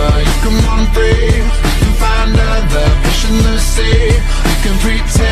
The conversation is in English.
You can run free. You can find another fish in the sea You can pretend